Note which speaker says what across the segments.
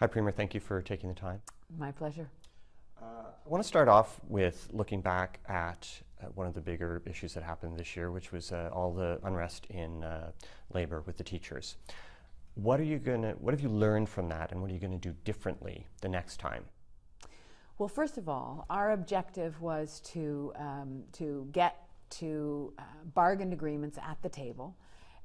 Speaker 1: Hi, Premier. Thank you for taking the time.
Speaker 2: My pleasure.
Speaker 1: Uh, I want to start off with looking back at uh, one of the bigger issues that happened this year, which was uh, all the unrest in uh, labor with the teachers. What are you going to? What have you learned from that, and what are you going to do differently the next time?
Speaker 2: Well, first of all, our objective was to um, to get to uh, bargained agreements at the table.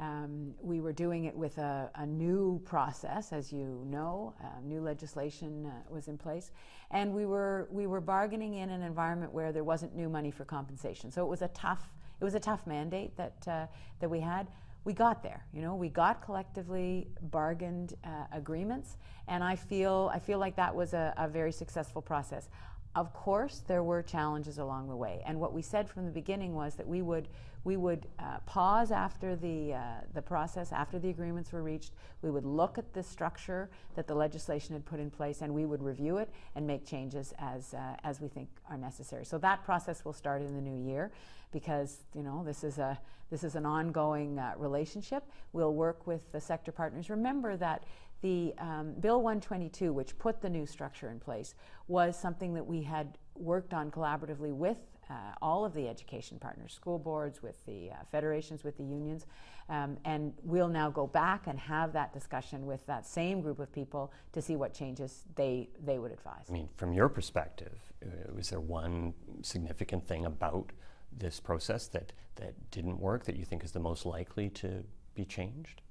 Speaker 2: Um, we were doing it with a, a new process, as you know. Uh, new legislation uh, was in place, and we were we were bargaining in an environment where there wasn't new money for compensation. So it was a tough it was a tough mandate that uh, that we had. We got there, you know. We got collectively bargained uh, agreements, and I feel I feel like that was a, a very successful process. Of course, there were challenges along the way, and what we said from the beginning was that we would we would uh, pause after the uh, the process, after the agreements were reached. We would look at the structure that the legislation had put in place, and we would review it and make changes as uh, as we think are necessary. So that process will start in the new year, because you know this is a this is an ongoing uh, relationship. We'll work with the sector partners. Remember that the um, Bill 122, which put the new structure in place, was something that we had worked on collaboratively with uh, all of the education partners, school boards, with the uh, federations, with the unions. Um, and we'll now go back and have that discussion with that same group of people to see what changes they, they would advise.
Speaker 1: I mean, from your perspective, uh, was there one significant thing about this process that, that didn't work that you think is the most likely to be changed?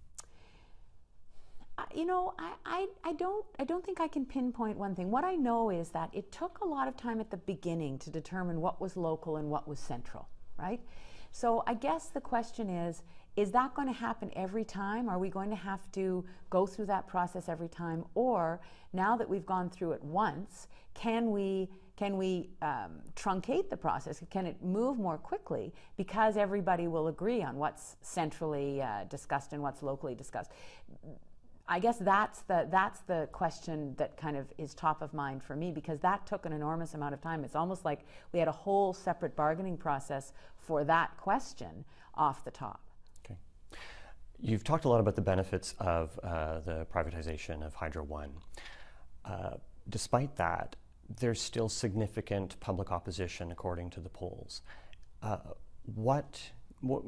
Speaker 2: You know, I, I, I, don't I don't think I can pinpoint one thing. What I know is that it took a lot of time at the beginning to determine what was local and what was central, right? So I guess the question is, is that going to happen every time? Are we going to have to go through that process every time? Or now that we've gone through it once, can we can we um, truncate the process? Can it move more quickly because everybody will agree on what's centrally uh, discussed and what's locally discussed? I guess that's the that's the question that kind of is top of mind for me because that took an enormous amount of time. It's almost like we had a whole separate bargaining process for that question off the top.
Speaker 1: Okay. You've talked a lot about the benefits of uh, the privatization of Hydro One. Uh, despite that, there's still significant public opposition according to the polls. Uh, what, what,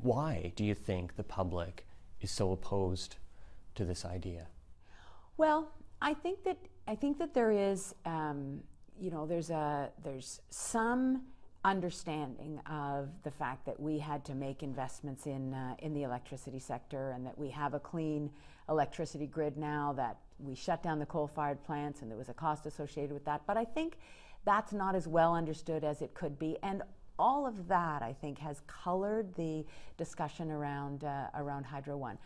Speaker 1: why do you think the public is so opposed to this idea?
Speaker 2: Well, I think that I think that there is, um, you know, there's a there's some understanding of the fact that we had to make investments in uh, in the electricity sector and that we have a clean electricity grid now that we shut down the coal-fired plants and there was a cost associated with that. But I think that's not as well understood as it could be. And all of that I think has colored the discussion around uh, around Hydro One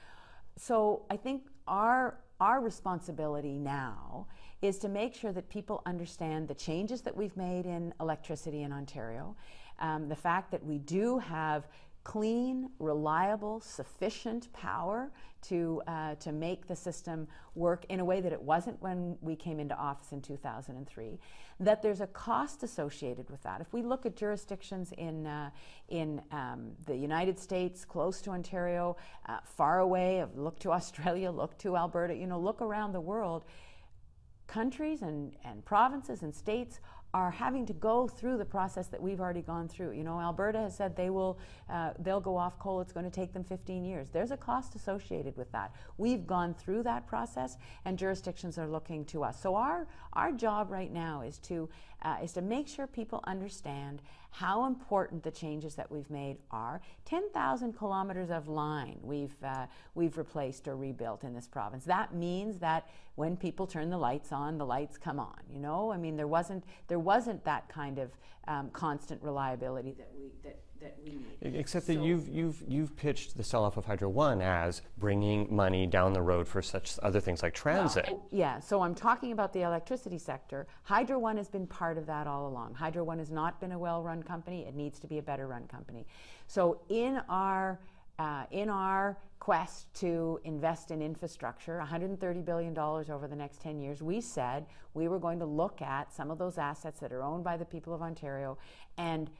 Speaker 2: so I think our our responsibility now is to make sure that people understand the changes that we've made in electricity in Ontario, um, the fact that we do have clean, reliable, sufficient power to, uh, to make the system work in a way that it wasn't when we came into office in 2003, that there's a cost associated with that. If we look at jurisdictions in, uh, in um, the United States, close to Ontario, uh, far away, look to Australia, look to Alberta, you know, look around the world, countries and, and provinces and states are having to go through the process that we've already gone through. You know, Alberta has said they will, uh, they'll go off coal. It's going to take them 15 years. There's a cost associated with that. We've gone through that process, and jurisdictions are looking to us. So our our job right now is to uh, is to make sure people understand how important the changes that we've made are. 10,000 kilometers of line we've, uh, we've replaced or rebuilt in this province. That means that when people turn the lights on, the lights come on, you know? I mean, there wasn't, there wasn't that kind of um, constant reliability that we, that that we need.
Speaker 1: Except so that you've, you've, you've pitched the sell off of Hydro One as bringing money down the road for such other things like transit. Well,
Speaker 2: yeah, so I'm talking about the electricity sector. Hydro One has been part of that all along. Hydro One has not been a well run company, it needs to be a better run company. So in our uh, in our quest to invest in infrastructure, $130 billion over the next 10 years, we said we were going to look at some of those assets that are owned by the people of Ontario and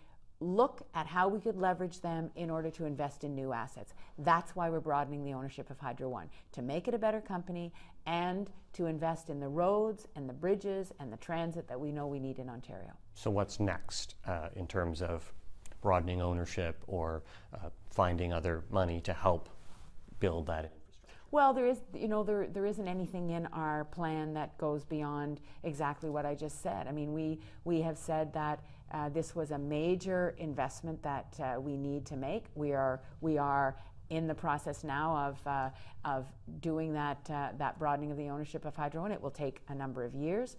Speaker 2: look at how we could leverage them in order to invest in new assets. That's why we're broadening the ownership of Hydro One to make it a better company and to invest in the roads and the bridges and the transit that we know we need in Ontario.
Speaker 1: So, what's next uh, in terms of broadening ownership or uh, finding other money to help build that
Speaker 2: well, there is, you know, there, there isn't anything in our plan that goes beyond exactly what I just said. I mean, we, we have said that uh, this was a major investment that uh, we need to make. We are, we are in the process now of, uh, of doing that, uh, that broadening of the ownership of Hydro, and it will take a number of years.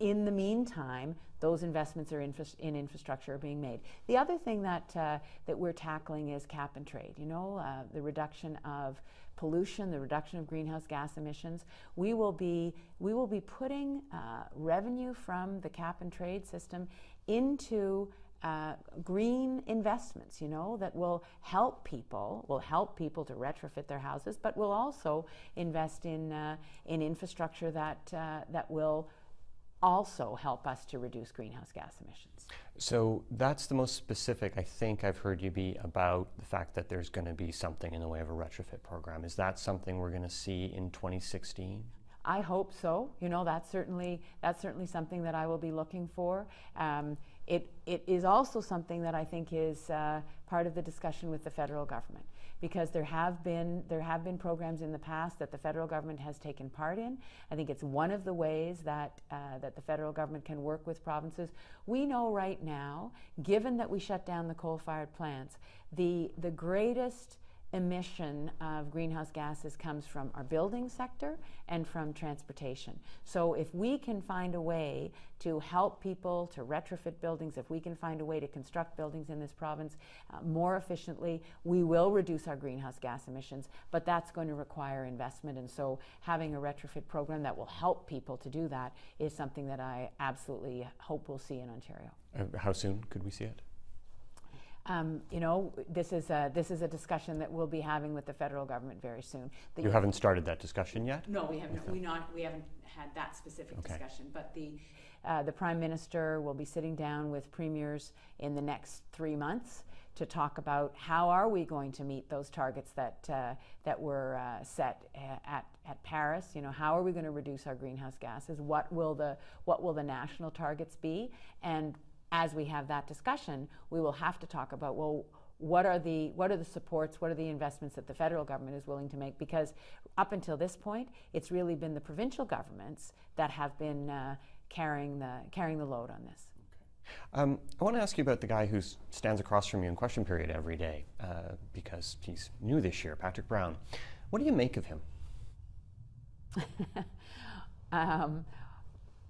Speaker 2: In the meantime, those investments are infra- in infrastructure are being made. The other thing that, uh, that we're tackling is cap and trade, you know, uh, the reduction of pollution, the reduction of greenhouse gas emissions. We will be, we will be putting uh, revenue from the cap and trade system into uh, green investments, you know, that will help people, will help people to retrofit their houses, but will also invest in, uh, in infrastructure that, uh, that will also help us to reduce greenhouse gas emissions.
Speaker 1: So that's the most specific I think I've heard you be about the fact that there's going to be something in the way of a retrofit program. Is that something we're going to see in 2016?
Speaker 2: I hope so. You know, that's certainly that's certainly something that I will be looking for. Um, it it is also something that I think is uh, part of the discussion with the federal government because there have been there have been programs in the past that the federal government has taken part in. I think it's one of the ways that uh, that the federal government can work with provinces. We know right now, given that we shut down the coal-fired plants, the the greatest emission of greenhouse gases comes from our building sector and from transportation. So if we can find a way to help people to retrofit buildings, if we can find a way to construct buildings in this province uh, more efficiently, we will reduce our greenhouse gas emissions, but that's going to require investment. And so having a retrofit program that will help people to do that is something that I absolutely hope we'll see in Ontario.
Speaker 1: Uh, how soon could we see it?
Speaker 2: Um, you know, this is a this is a discussion that we'll be having with the federal government very soon.
Speaker 1: The, you haven't started that discussion yet.
Speaker 2: No, we haven't. We not we haven't had that specific okay. discussion. But the uh, the prime minister will be sitting down with premiers in the next three months to talk about how are we going to meet those targets that uh, that were uh, set at at Paris. You know, how are we going to reduce our greenhouse gases? What will the what will the national targets be? And as we have that discussion, we will have to talk about well, what are the what are the supports, what are the investments that the federal government is willing to make? Because up until this point, it's really been the provincial governments that have been uh, carrying the carrying the load on this.
Speaker 1: Um, I want to ask you about the guy who stands across from you in question period every day uh, because he's new this year, Patrick Brown. What do you make of him?
Speaker 2: um,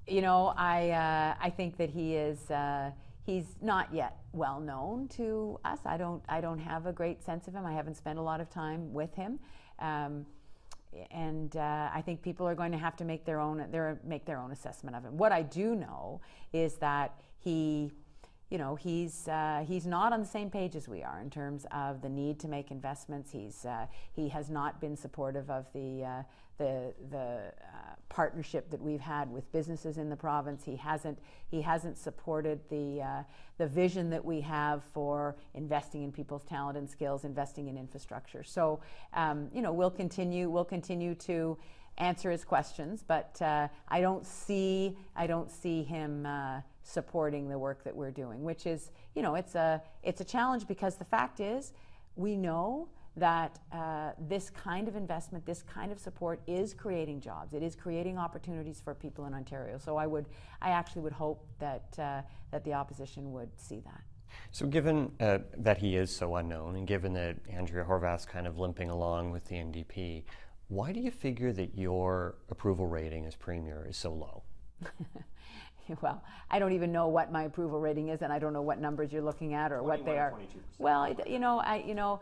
Speaker 2: you know, I uh, I think that he is. Uh, he's not yet well known to us. I don't I don't have a great sense of him. I haven't spent a lot of time with him, um, and uh, I think people are going to have to make their own their make their own assessment of him. What I do know is that he. You know, he's uh, he's not on the same page as we are in terms of the need to make investments. He's uh, he has not been supportive of the uh, the the uh, partnership that we've had with businesses in the province. He hasn't he hasn't supported the uh, the vision that we have for investing in people's talent and skills, investing in infrastructure. So um, you know we'll continue we'll continue to answer his questions, but uh, I don't see I don't see him uh, supporting the work that we're doing, which is you know it's a it's a challenge because the fact is we know that uh, this kind of investment, this kind of support is creating jobs. It is creating opportunities for people in Ontario. So I would, I actually would hope that uh, that the opposition would see that.
Speaker 1: So, given uh, that he is so unknown, and given that Andrea Horwath's kind of limping along with the NDP, why do you figure that your approval rating as premier is so low?
Speaker 2: well, I don't even know what my approval rating is, and I don't know what numbers you're looking at or what they are. Well, you know, I, you know,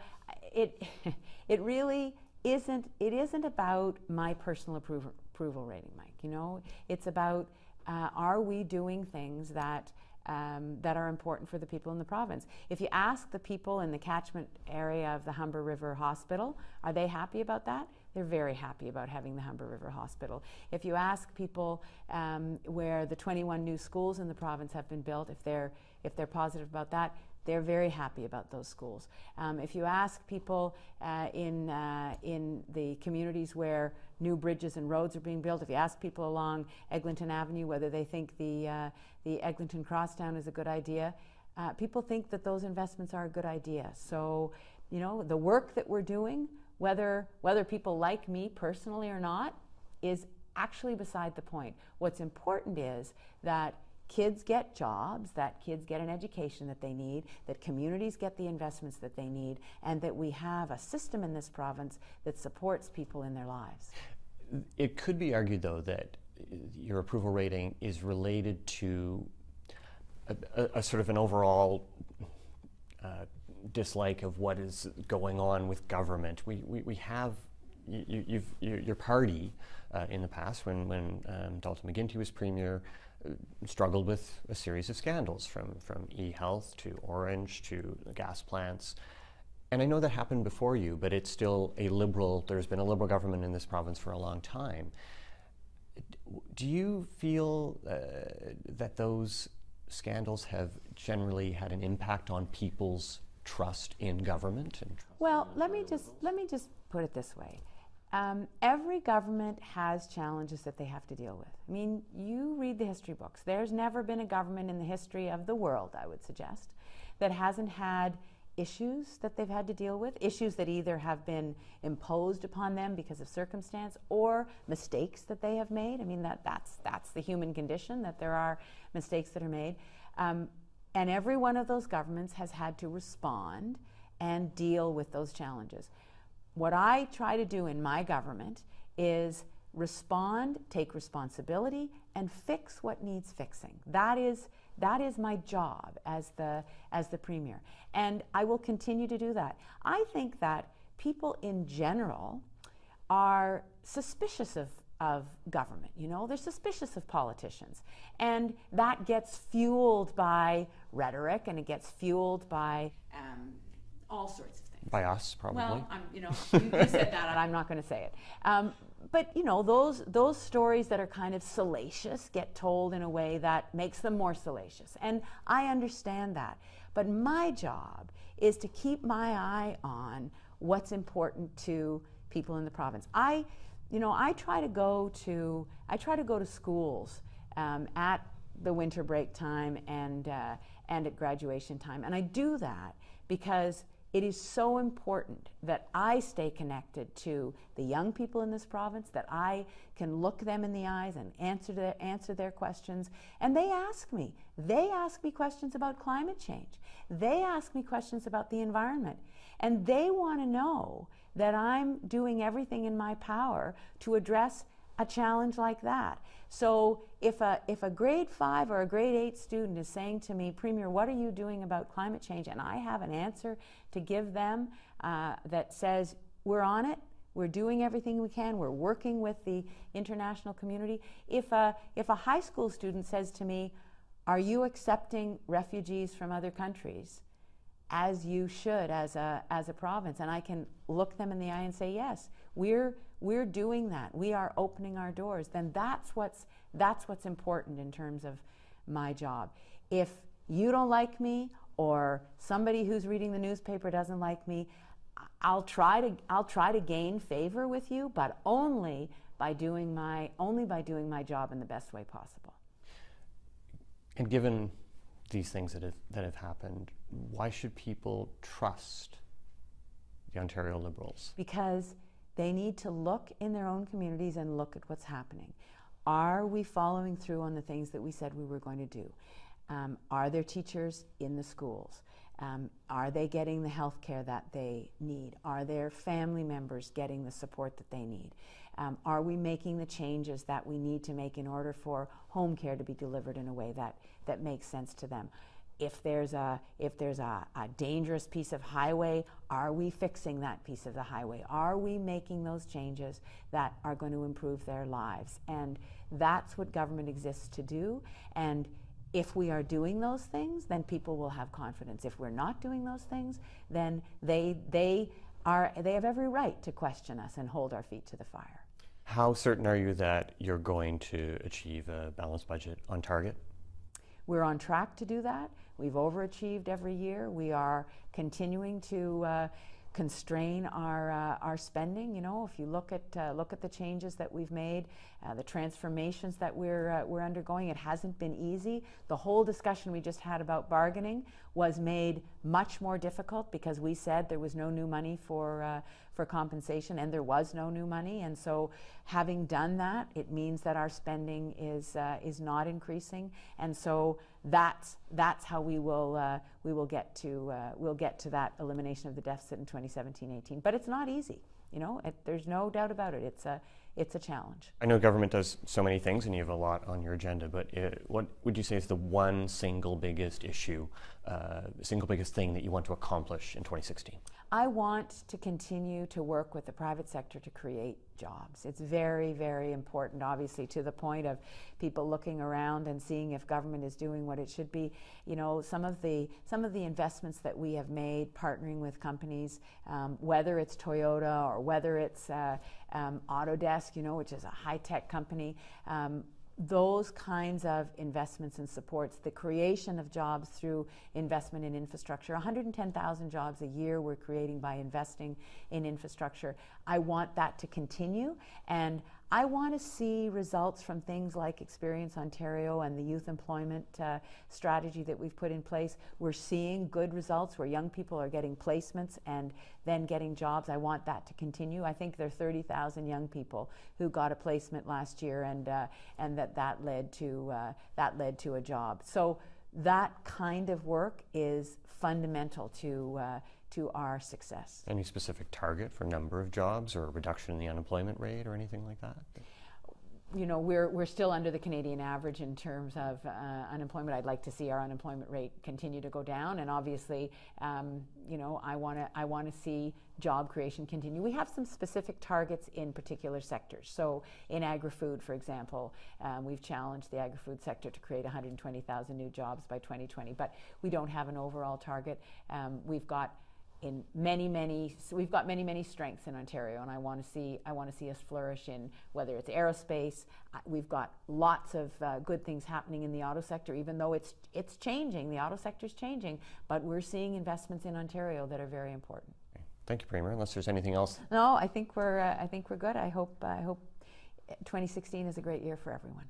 Speaker 2: it, it really isn't. It isn't about my personal approval approval rating, Mike. You know, it's about uh, are we doing things that um, that are important for the people in the province. If you ask the people in the catchment area of the Humber River Hospital, are they happy about that? They're very happy about having the Humber River Hospital. If you ask people um, where the 21 new schools in the province have been built, if they're if they're positive about that, they're very happy about those schools. Um, if you ask people uh, in, uh, in the communities where new bridges and roads are being built, if you ask people along Eglinton Avenue whether they think the, uh, the Eglinton Crosstown is a good idea, uh, people think that those investments are a good idea. So, you know, the work that we're doing, whether, whether people like me personally or not, is actually beside the point. What's important is that kids get jobs, that kids get an education that they need, that communities get the investments that they need, and that we have a system in this province that supports people in their lives.
Speaker 1: It could be argued, though, that your approval rating is related to a, a, a sort of an overall uh, dislike of what is going on with government. We, we, we have you, you, your party uh, in the past, when, when um, Dalton McGuinty was premier, uh, struggled with a series of scandals from, from e-health to Ornge to gas plants. And I know that happened before you, but it's still a liberal, there's been a liberal government in this province for a long time. Do you feel uh, that those scandals have generally had an impact on people's trust in government?
Speaker 2: well, let me just let me just put it this way. Um, every government has challenges that they have to deal with. I mean, you read the history books. There's never been a government in the history of the world, I would suggest, that hasn't had issues that they've had to deal with, issues that either have been imposed upon them because of circumstance or mistakes that they have made. I mean, that, that's, that's the human condition, that there are mistakes that are made. Um, and every one of those governments has had to respond and deal with those challenges. What I try to do in my government is respond, take responsibility, and fix what needs fixing. That is that is my job as the as the premier, and I will continue to do that. I think that people in general are suspicious of of government. You know, they're suspicious of politicians. And that gets fueled by rhetoric and it gets fueled by um, all sorts of things.
Speaker 1: By us, probably.
Speaker 2: Well, I'm, you know, you, you said that and I'm not going to say it. Um, but, you know, those, those stories that are kind of salacious get told in a way that makes them more salacious. And I understand that. But my job is to keep my eye on what's important to people in the province. I you know, I try to go to I try to go to schools um, at the winter break time and uh, and at graduation time, and I do that because it is so important that I stay connected to the young people in this province, that I can look them in the eyes and answer their, answer their questions. And they ask me. They ask me questions about climate change. They ask me questions about the environment. And they want to know that I'm doing everything in my power to address a challenge like that. So if a, if a grade five or a grade eight student is saying to me, Premier, what are you doing about climate change? And I have an answer to give them uh, that says, we're on it, we're doing everything we can, we're working with the international community. If a, if a high school student says to me, are you accepting refugees from other countries? As you should as a, as a province. And I can look them in the eye and say, yes, we're, we're doing that. We are opening our doors. Then that's what's, that's what's important in terms of my job. If you don't like me or somebody who's reading the newspaper doesn't like me, I'll try to, I'll try to gain favor with you, but only by doing my, only by doing my job in the best way possible.
Speaker 1: And given these things that have, that have happened, why should people trust the Ontario Liberals?
Speaker 2: Because they need to look in their own communities and look at what's happening. Are we following through on the things that we said we were going to do? Um, are there teachers in the schools? Um, are they getting the health care that they need? Are their family members getting the support that they need? Um, are we making the changes that we need to make in order for home care to be delivered in a way that, that makes sense to them? If there's, a, if there's a, a dangerous piece of highway, are we fixing that piece of the highway? Are we making those changes that are going to improve their lives? And that's what government exists to do. And if we are doing those things, then people will have confidence. If we're not doing those things, then they, they, are, they have every right to question us and hold our feet to the fire.
Speaker 1: How certain are you that you're going to achieve a balanced budget on target?
Speaker 2: We're on track to do that. We've overachieved every year. We are continuing to uh, constrain our uh, our spending. You know, if you look at uh, look at the changes that we've made, uh, the transformations that we're uh, we're undergoing, it hasn't been easy. The whole discussion we just had about bargaining was made much more difficult because we said there was no new money for uh, for compensation, and there was no new money. And so, having done that, it means that our spending is uh, is not increasing, and so that's that's how we will uh, we will get to uh, we'll get to that elimination of the deficit in 2017-18. But it's not easy. You know, it, there's no doubt about it. It's a it's a challenge.
Speaker 1: I know government does so many things, and you have a lot on your agenda. But it, what would you say is the one single biggest issue, uh, single biggest thing that you want to accomplish in 2016?
Speaker 2: I want to continue to work with the private sector to create jobs. It's very, very important, obviously, to the point of people looking around and seeing if government is doing what it should be. You know, some of the some of the investments that we have made, partnering with companies, um, whether it's Toyota or whether it's uh, um, Autodesk, you know, which is a high tech company. Um, those kinds of investments and supports, the creation of jobs through investment in infrastructure. 110,000 jobs a year we're creating by investing in infrastructure. I want that to continue, and I want to see results from things like Experience Ontario and the youth employment uh, strategy that we've put in place. We're seeing good results where young people are getting placements and then getting jobs. I want that to continue. I think there are 30,000 young people who got a placement last year, and uh, and that that led to uh, that led to a job. So that kind of work is fundamental to uh, to our success.
Speaker 1: Any specific target for number of jobs or reduction in the unemployment rate or anything like that?
Speaker 2: you know, we're, we're still under the Canadian average in terms of uh, unemployment. I'd like to see our unemployment rate continue to go down, and obviously, um, you know, I want to I want to see job creation continue. We have some specific targets in particular sectors. So, in agri-food, for example, um, we've challenged the agri-food sector to create 120,000 new jobs by 2020, but we don't have an overall target. Um, we've got in many, many, so we've got many, many strengths in Ontario, and I want to see, I want to see us flourish in whether it's aerospace. We've got lots of uh, good things happening in the auto sector, even though it's it's changing. The auto sector is changing, but we're seeing investments in Ontario that are very important.
Speaker 1: Thank you, Premier. Unless there's anything else.
Speaker 2: No, I think we're, uh, I think we're good. I hope, I hope 2016 is a great year for everyone.